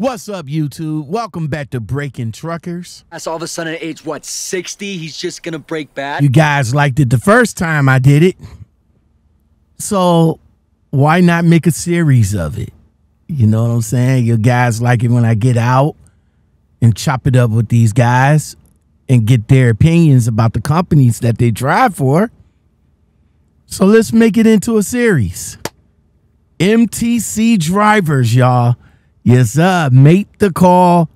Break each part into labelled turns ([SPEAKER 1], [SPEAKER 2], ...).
[SPEAKER 1] What's up, YouTube? Welcome back to Breaking Truckers.
[SPEAKER 2] That's all of a sudden at age what, 60, he's just gonna break bad.
[SPEAKER 1] You guys liked it the first time I did it. So why not make a series of it? You know what I'm saying? You guys like it when I get out and chop it up with these guys and get their opinions about the companies that they drive for. So let's make it into a series. MTC drivers, y'all. Yes, sir. Make the call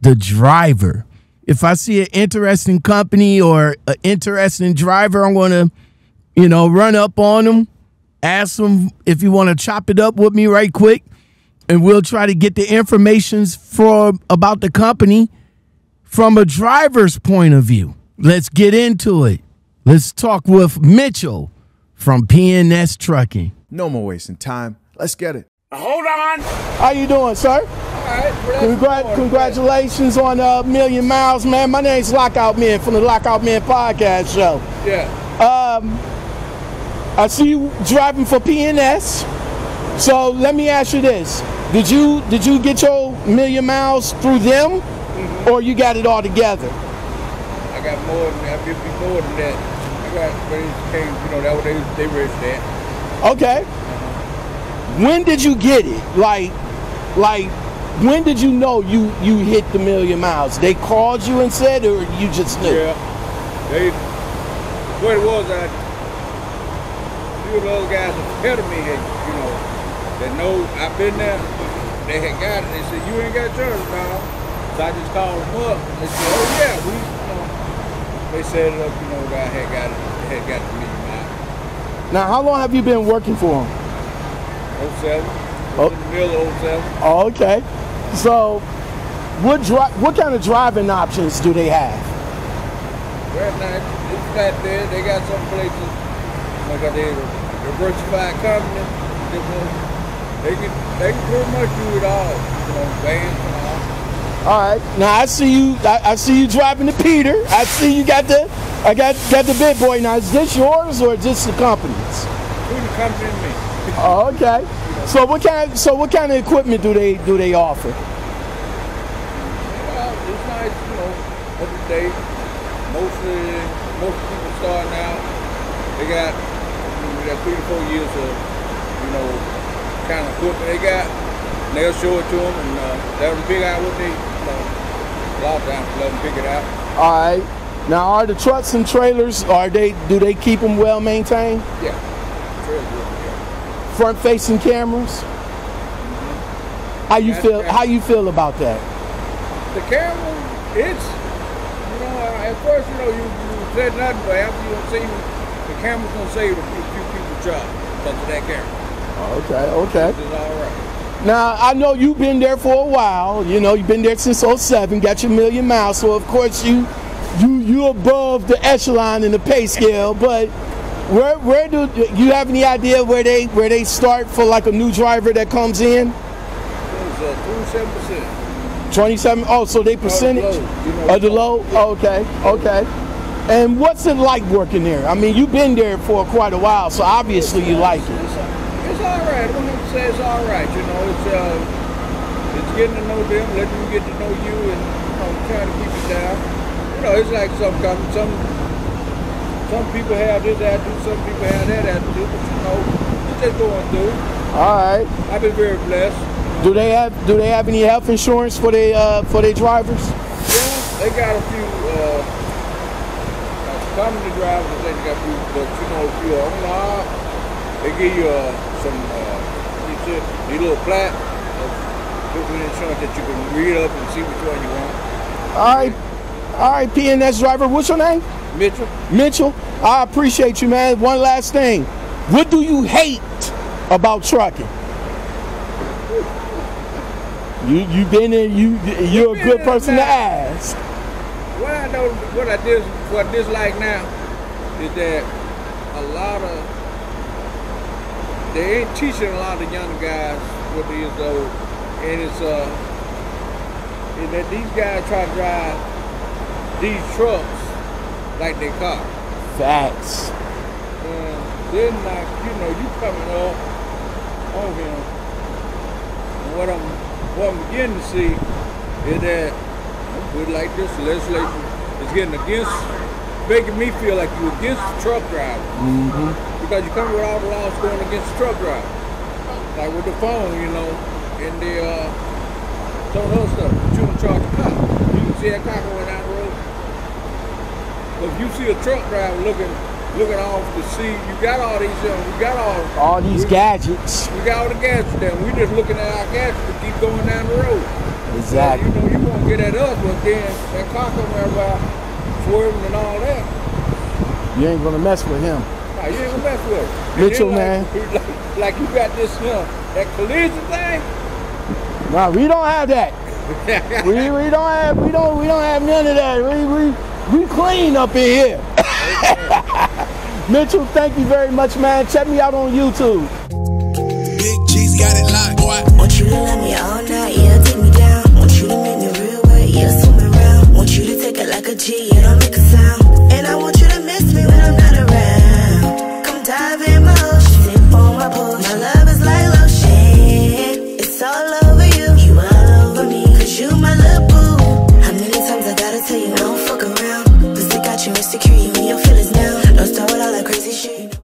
[SPEAKER 1] the driver. If I see an interesting company or an interesting driver, I'm going to, you know, run up on them, ask them if you want to chop it up with me right quick, and we'll try to get the informations for about the company from a driver's point of view. Let's get into it. Let's talk with Mitchell from PNS Trucking.
[SPEAKER 3] No more wasting time. Let's get it.
[SPEAKER 4] Hold on.
[SPEAKER 1] How you doing, sir?
[SPEAKER 4] All right.
[SPEAKER 1] Congrat- congratulations on a uh, million miles, man. My name's Lockoutmen from the Lockoutmen podcast show.
[SPEAKER 4] Yeah.
[SPEAKER 1] Um, I see you driving for PNS. So let me ask you this: Did you did you get your million miles through them, or you got it all together?
[SPEAKER 4] I got more than that. I more than that. I got, but it came, you know, that what they, they reached that.
[SPEAKER 1] Okay. When did you get it? Like, like, when did you know you you hit the million miles? They called you and said, or you just knew?
[SPEAKER 4] Yeah. They, what it was, I, few of those guys ahead of me had, you know, that know I've been there. They had got it. They said, you ain't got yours, dog. So I just called them up. They said, oh yeah, we, you know, they set it up, you know, I had got it, had got the million miles.
[SPEAKER 1] Now, how long have you been working for them?
[SPEAKER 4] 07.
[SPEAKER 1] Oh.
[SPEAKER 4] In the middle of 07.
[SPEAKER 1] Oh, okay. So, what dri- what kind of driving options do they have?
[SPEAKER 4] Right now, it's flat there. They got some places, like I did, a diversified company. They can, they can, they can pretty much do it all. You know, vans and all.
[SPEAKER 1] All right. Now I see you. I, I see you driving the Peter. I see you got the. I got got the big boy. Now is this yours or just the company's?
[SPEAKER 4] Who the company and me?
[SPEAKER 1] Oh, okay. So what kind? So what kind of equipment do they do they offer?
[SPEAKER 4] Well, it's nice, you know, every day. Mostly, most people starting out, they got, we got three to four years of, you know, kind of equipment they got. And they'll show it to them and uh, let them figure out what they, you know, a lot of times let them figure it out.
[SPEAKER 1] All right. Now are the trucks and trailers? Are they? Do they keep them well maintained?
[SPEAKER 4] Yeah. Very good, yeah.
[SPEAKER 1] Front facing cameras. How you
[SPEAKER 4] Yeah,
[SPEAKER 1] feel? How you feel about that?
[SPEAKER 4] The camera, it's, you know, uh, at first, you know, you, you said nothing, but after you don't see, the camera's gonna save a few, few people's jobs because of that camera.
[SPEAKER 1] Okay. Okay.
[SPEAKER 4] It's all right.
[SPEAKER 1] Now I know you've been there for a while. You know you've been there since 07, got your million miles. So of course you you you above the echelon in the pay scale. But where where do you have any idea where they where they start for like a new driver that comes in?
[SPEAKER 4] 27 percent.
[SPEAKER 1] 27. Oh, so they percentage
[SPEAKER 4] low, you know,
[SPEAKER 1] of the low. Oh, okay, okay. And what's it like working there? I mean, you've been there for quite a while, so obviously you like it.
[SPEAKER 4] It's, all right. I don't have to say it's all right. You know, it's uh, it's getting to know them, letting them get to know you, and you know, trying to keep it down. You know, it's like some some some people have this attitude, some people have that attitude, but you know, it's just going through.
[SPEAKER 1] All right.
[SPEAKER 4] I've been very blessed.
[SPEAKER 1] Do they have Do they have any health insurance for their uh, for their drivers?
[SPEAKER 4] Yeah, they got a few uh, company drivers. They got a few, but you know, if you're on the they give you uh, some uh, you said, these little plat of different insurance that you can read up and see which one you want.
[SPEAKER 1] All right, all right, PNS driver. What's your name?
[SPEAKER 4] Mitchell,
[SPEAKER 1] Mitchell. I appreciate you, man. One last thing. What do you hate about trucking? You you been in you you're a good person to ask.
[SPEAKER 4] what I know, what I dis, what I dislike now is that a lot of they ain't teaching a lot of young guys what they is though, and it's uh, and that these guys try to drive these trucks like they car.
[SPEAKER 1] Facts.
[SPEAKER 4] And then like, you know, you coming up on him. And what I'm what I'm beginning to see is that I'm good like this legislation is getting against, making me feel like you against the truck driver.
[SPEAKER 1] Mm-hmm.
[SPEAKER 4] Because you come with all the laws going against the truck driver. Like with the phone, you know, and the uh, some those stuff. But you don't charge a cop. You can see that cop going down the road. But if you see a truck driver looking looking off to see, you got all these, uh, we got all
[SPEAKER 1] All these
[SPEAKER 4] we,
[SPEAKER 1] gadgets.
[SPEAKER 4] we got all the gadgets down. We just looking at our gadgets to keep going down the road.
[SPEAKER 1] Exactly.
[SPEAKER 4] You know, you won't get at us, but then that car come there about swerving and all that.
[SPEAKER 1] You ain't gonna mess with him.
[SPEAKER 4] Nah, you ain't gonna mess with him.
[SPEAKER 1] Mitchell, man.
[SPEAKER 4] Like, like you got this, uh, that collision thing.
[SPEAKER 1] Nah, we don't have that. we, we don't have we don't we don't have none of that. We we we clean up in here. Mitchell, thank you very much, man. Check me out on YouTube.
[SPEAKER 5] Big G's got it locked, boy.
[SPEAKER 6] Won't you let me all